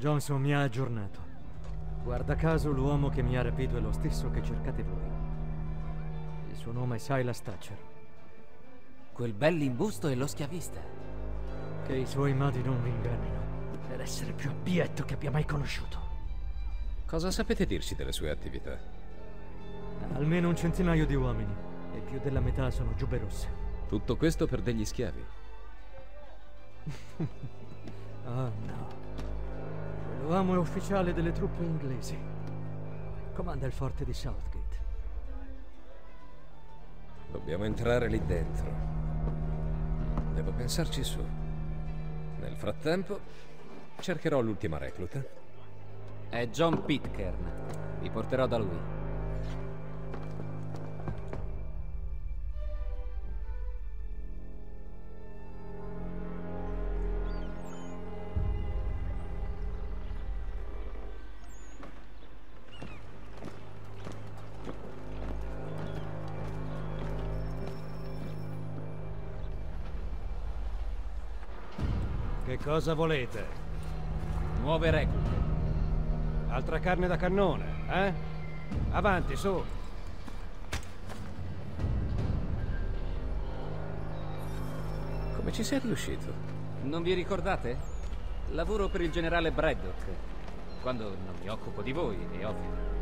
Johnson mi ha aggiornato. Guarda caso l'uomo che mi ha rapito è lo stesso che cercate voi. Il suo nome è Silas Thatcher. Quel bell'imbusto è lo schiavista. Che i suoi mati non mi ingannino. Per essere più abietto che abbia mai conosciuto. Cosa sapete dirci delle sue attività? Almeno un centinaio di uomini. E più della metà sono giubbe rosse. Tutto questo per degli schiavi. Oh no. Quell'uomo è ufficiale delle truppe inglesi. Comanda il forte di Southgate. Dobbiamo entrare lì dentro. Devo pensarci su. Nel frattempo, cercherò l'ultima recluta. È John Pitcairn. Vi porterò da lui. Che cosa volete? Nuove reclute. Altra carne da cannone, eh? Avanti, su. Come ci sei riuscito? Non vi ricordate? Lavoro per il generale Braddock. Quando non mi occupo di voi, è ovvio.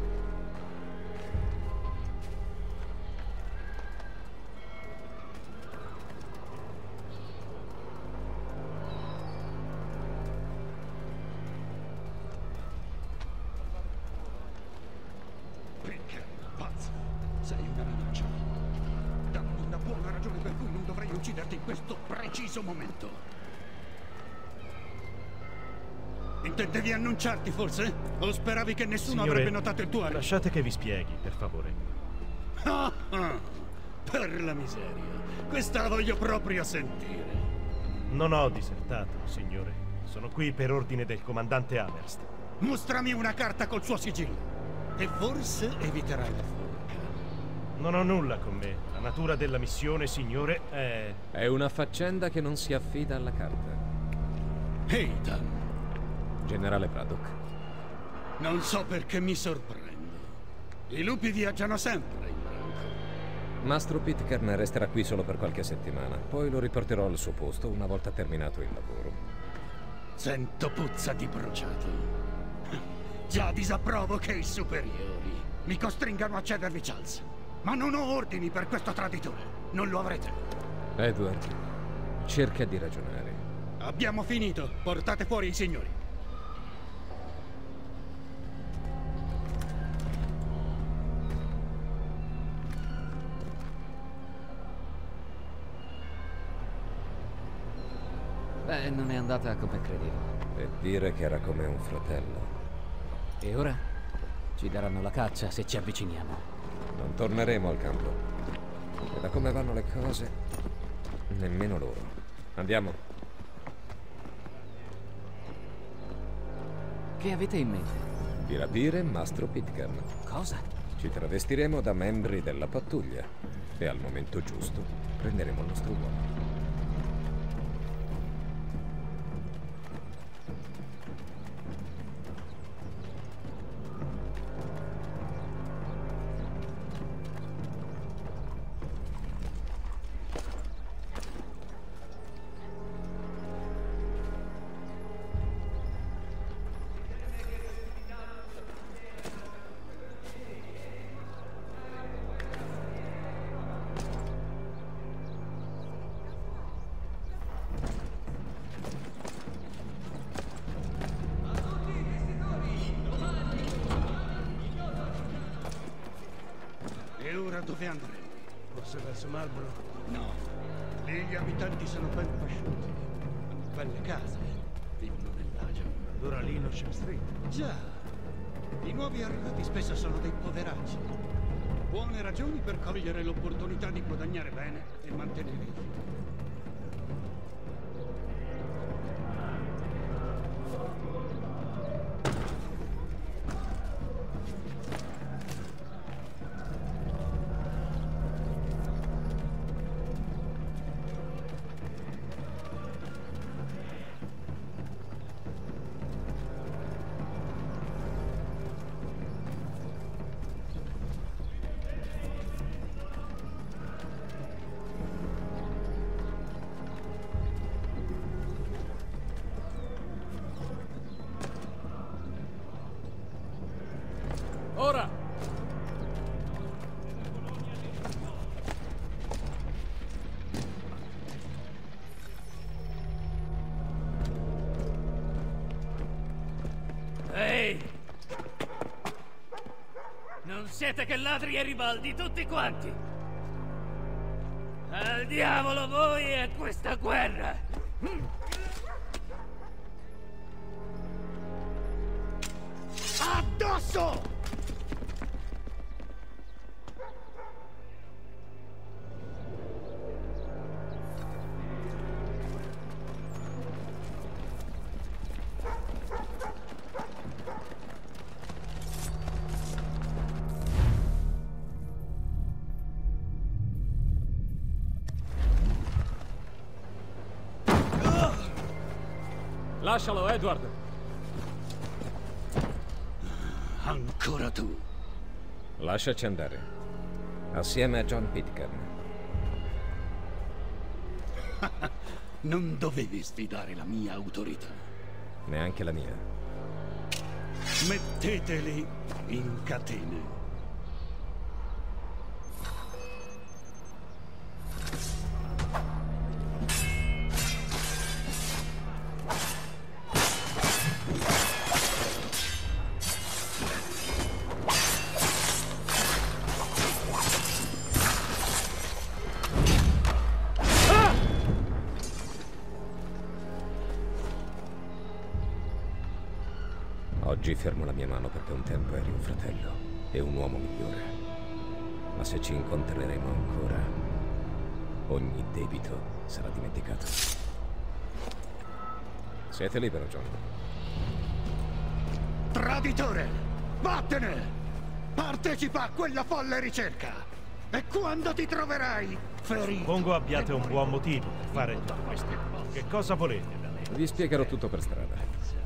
Ucciderti in questo preciso momento. Intendevi annunciarti, forse? O speravi che nessuno Signore, avrebbe notato il tuo arrivo? Lasciate che vi spieghi, per favore. Ah, ah, per la miseria. Questa la voglio proprio sentire. Non ho disertato, signore. Sono qui per ordine del comandante Amherst. Mostrami una carta col suo sigillo. E forse eviterai la forca. Non ho nulla con me. La natura della missione, signore, è... È una faccenda che non si affida alla carta. Ethan, Generale Braddock. non so perché mi sorprendo. I lupi viaggiano sempre in branco. Mastro Pitcairn resterà qui solo per qualche settimana, poi lo riporterò al suo posto una volta terminato il lavoro. Sento puzza di bruciato. Già disapprovo che i superiori mi costringano a cedervi Charles. Ma non ho ordini per questo traditore. Non lo avrete. Edward, cerca di ragionare. Abbiamo finito. Portate fuori i signori. Beh, non è andata come credevo. Per dire che era come un fratello. E ora? Ci daranno la caccia se ci avviciniamo. Torneremo al campo. E da come vanno le cose, nemmeno loro. Andiamo. Che avete in mente? Di rapire Mastro Pitcairn. Cosa? Ci travestiremo da membri della pattuglia e al momento giusto prenderemo il nostro uomo. Dove andremo? Forse verso Marlborough? No. Lì gli abitanti sono ben pasciuti. Hanno belle case. Vivono nell'agio. Allora lì Ocean Street. Già. I nuovi arrivati spesso sono dei poveracci. Buone ragioni per cogliere l'opportunità di guadagnare bene e mantenere i figli. Non siete che ladri e ribaldi tutti quanti! Al diavolo voi e questa guerra! Addosso! Lascialo, Edward! Ancora tu. Lasciaci andare. Assieme a John Pitcairn. Non dovevi sfidare la mia autorità. Neanche la mia. Metteteli in catene. Oggi fermo la mia mano perché un tempo eri un fratello e un uomo migliore. Ma se ci incontreremo ancora, ogni debito sarà dimenticato. Siete libero, John. Traditore! Vattene! Partecipa a quella folle ricerca! E quando ti troverai ferito... Suppongo abbiate un buon motivo per fare tutto questo. Che cosa volete da me? Vi spiegherò tutto per strada.